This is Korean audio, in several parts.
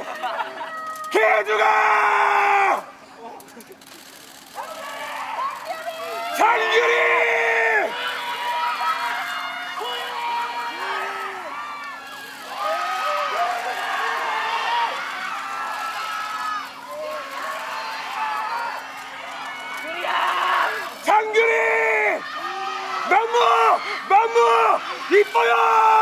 해주가! 장규리! 장규리! 만무! 만무! 이뻐요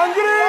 한그릇